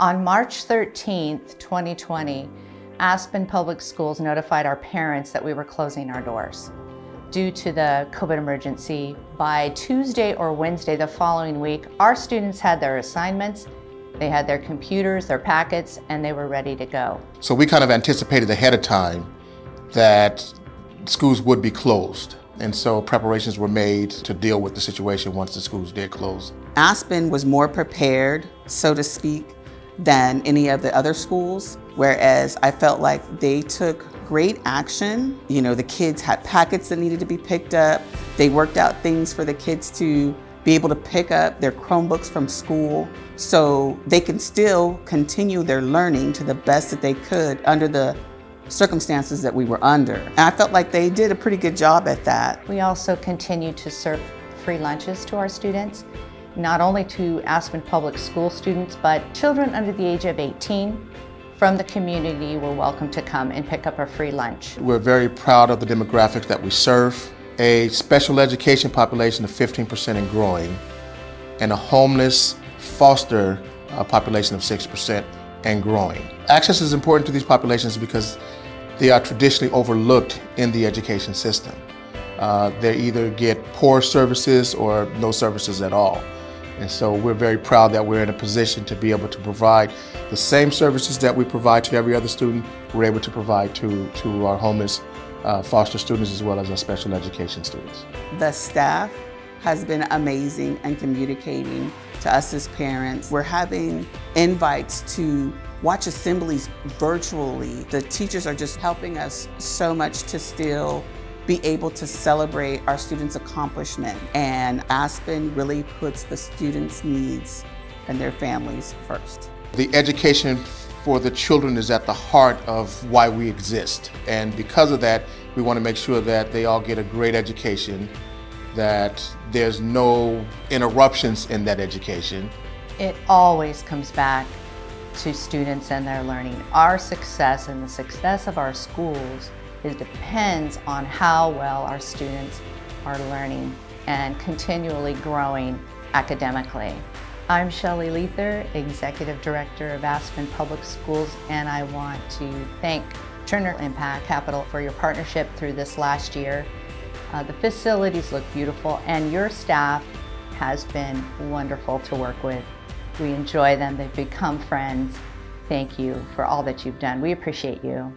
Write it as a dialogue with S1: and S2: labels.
S1: On March 13th, 2020, Aspen Public Schools notified our parents that we were closing our doors. Due to the COVID emergency, by Tuesday or Wednesday the following week, our students had their assignments, they had their computers, their packets, and they were ready to go.
S2: So we kind of anticipated ahead of time that schools would be closed. And so preparations were made to deal with the situation once the schools did close.
S3: Aspen was more prepared, so to speak, than any of the other schools, whereas I felt like they took great action. You know, the kids had packets that needed to be picked up. They worked out things for the kids to be able to pick up their Chromebooks from school so they can still continue their learning to the best that they could under the circumstances that we were under. And I felt like they did a pretty good job at that.
S1: We also continue to serve free lunches to our students not only to Aspen Public School students, but children under the age of 18 from the community were welcome to come and pick up a free lunch.
S2: We're very proud of the demographic that we serve. A special education population of 15% and growing, and a homeless foster uh, population of 6% and growing. Access is important to these populations because they are traditionally overlooked in the education system. Uh, they either get poor services or no services at all. And so we're very proud that we're in a position to be able to provide the same services that we provide to every other student, we're able to provide to, to our homeless uh, foster students as well as our special education students.
S3: The staff has been amazing and communicating to us as parents. We're having invites to watch assemblies virtually. The teachers are just helping us so much to still be able to celebrate our students' accomplishment. And Aspen really puts the students' needs and their families first.
S2: The education for the children is at the heart of why we exist. And because of that, we want to make sure that they all get a great education, that there's no interruptions in that education.
S1: It always comes back to students and their learning. Our success and the success of our schools it depends on how well our students are learning and continually growing academically. I'm Shelley Leather, Executive Director of Aspen Public Schools, and I want to thank Turner Impact Capital for your partnership through this last year. Uh, the facilities look beautiful, and your staff has been wonderful to work with. We enjoy them, they've become friends. Thank you for all that you've done. We appreciate you.